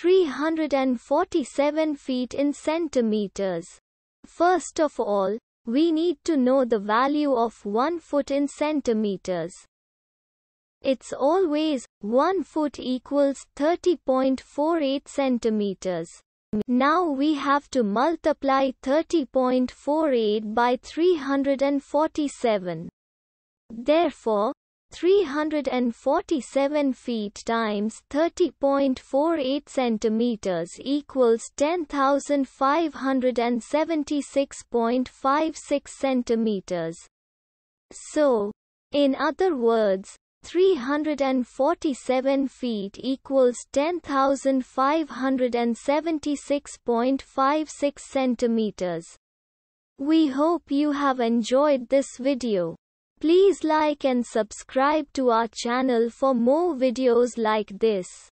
347 feet in centimeters. First of all, we need to know the value of 1 foot in centimeters. It's always 1 foot equals 30.48 centimeters. Now we have to multiply 30.48 by 347. Therefore, 347 feet times 30.48 centimeters equals 10,576.56 centimeters. So, in other words, 347 feet equals 10,576.56 centimeters. We hope you have enjoyed this video. Please like and subscribe to our channel for more videos like this.